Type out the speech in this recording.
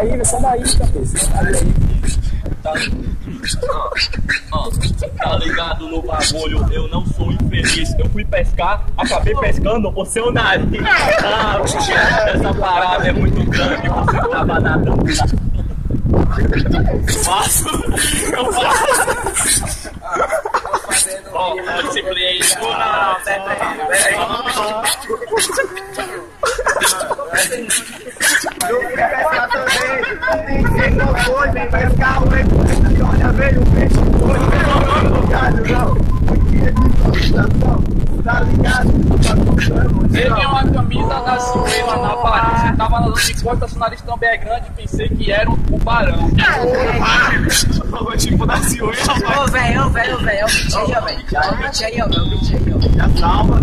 Sai daí, sai daí, cabeça. Sai daí. Tá, tá ligado no bagulho, eu não sou infeliz. Eu fui pescar, acabei pescando o seu nariz. Ah, essa parada é muito grande, você tava nadando. Faço, eu faço. Ó. Não, não, pera aí. Eu fui pescar ninguém não foi, vem pescar, o peixe, olha, veio o peixe, foi, não, tá ligado? Teve uma camisa da Silveira na parede, tava nas de cor, o nariz também é grande, pensei que era um tubarão. O tipo da Silveira, Ô, velho, ô, velho, ô, velho, é aí, ó, velho. É o beat aí, ó, o beat aí, ó. já salva.